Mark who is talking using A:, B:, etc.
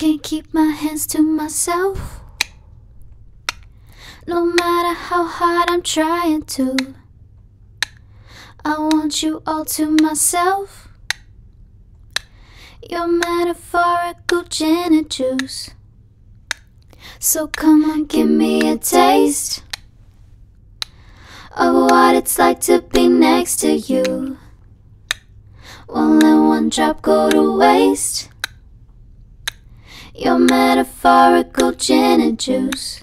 A: can't keep my hands to myself. No matter how hard I'm trying to, I want you all to myself. Your metaphorical gin juice. So come on, give me a taste of what it's like to be next to you. Won't let one drop go to waste. Your metaphorical gin and juice.